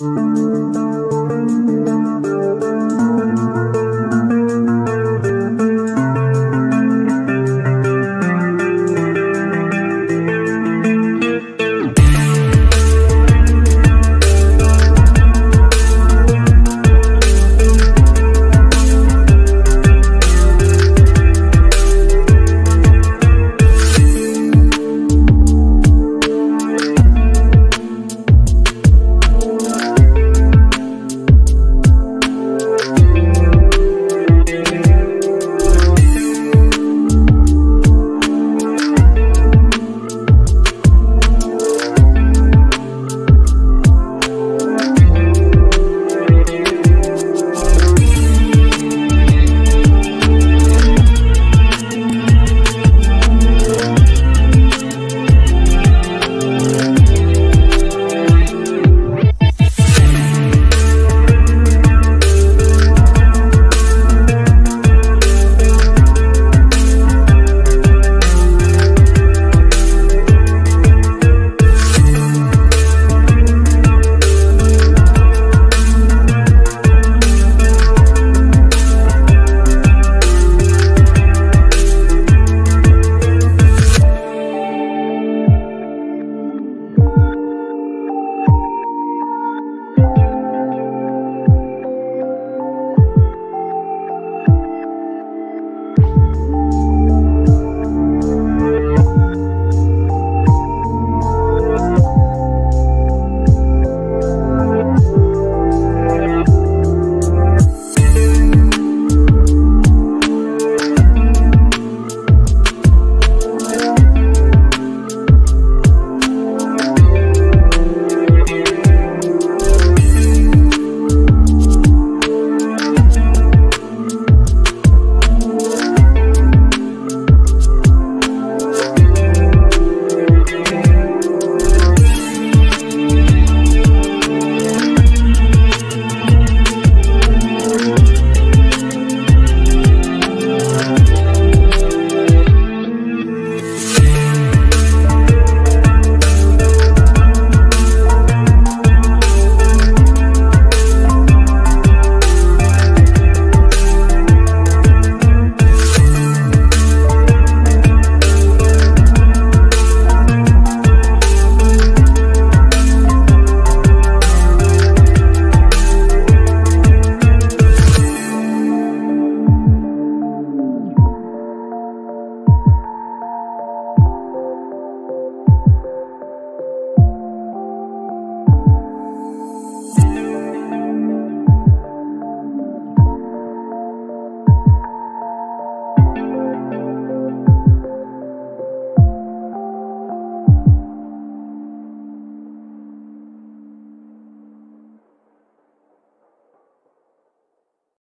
Música